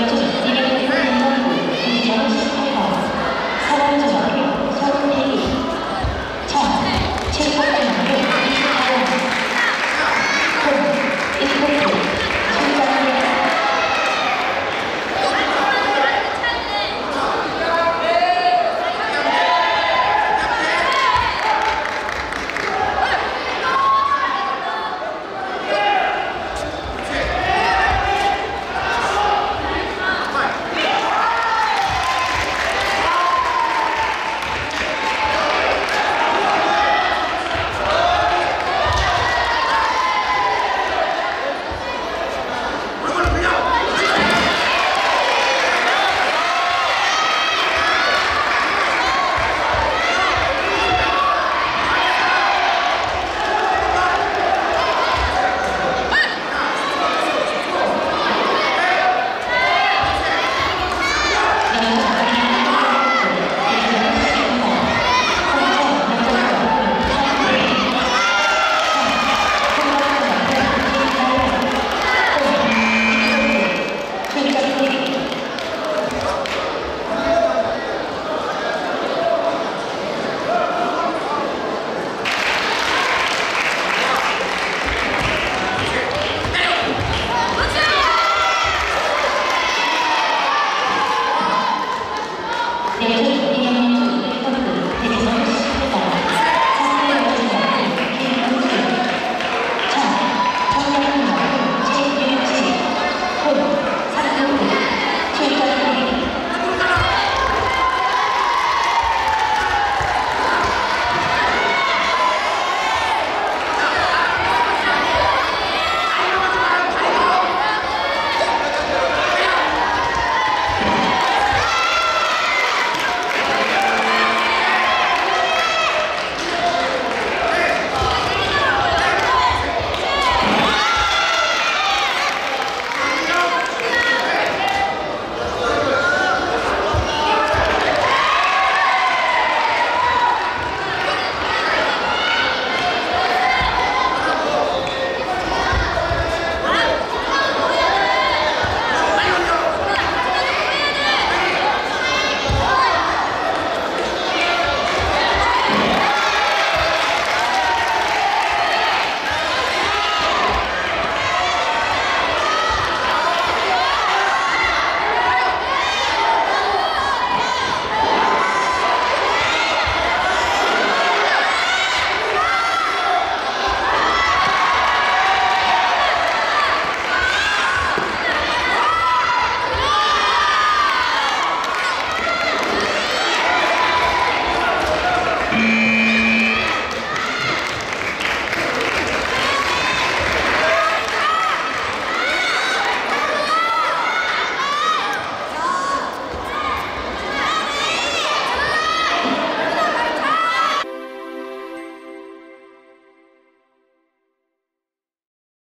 muchas gracias.